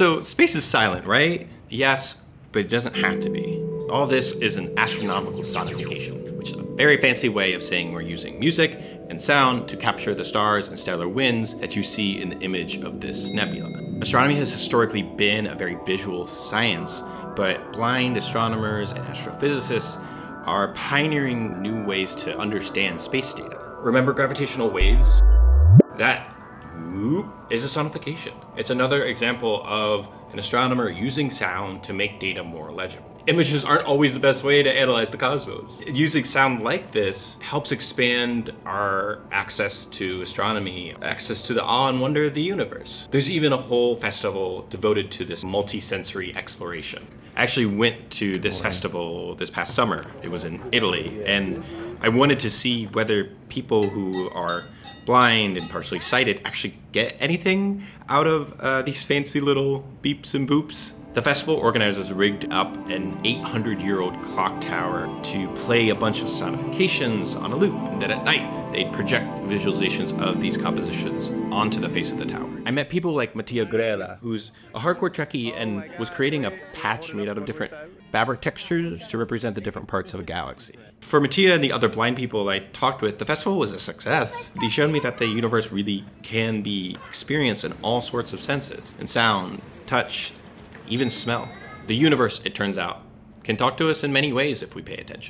So space is silent, right? Yes, but it doesn't have to be. All this is an astronomical sonification, which is a very fancy way of saying we're using music and sound to capture the stars and stellar winds that you see in the image of this nebula. Astronomy has historically been a very visual science, but blind astronomers and astrophysicists are pioneering new ways to understand space data. Remember gravitational waves? That is a sonification. It's another example of an astronomer using sound to make data more legible. Images aren't always the best way to analyze the cosmos. Using sound like this helps expand our access to astronomy, access to the awe and wonder of the universe. There's even a whole festival devoted to this multi-sensory exploration. I actually went to this festival this past summer. It was in Italy, and I wanted to see whether people who are blind and partially sighted actually get anything out of uh, these fancy little beeps and boops. The festival organizers rigged up an 800 year old clock tower to play a bunch of sonifications on a loop, and then at night they'd project visualizations of these compositions onto the face of the tower. I met people like Mattia Grela, who's a hardcore Trekkie and was creating a patch made out of different fabric textures to represent the different parts of a galaxy. For Mattia and the other blind people I talked with, the festival was a success. They showed me that the universe really can be experienced in all sorts of senses, in sound, touch, even smell. The universe, it turns out, can talk to us in many ways if we pay attention.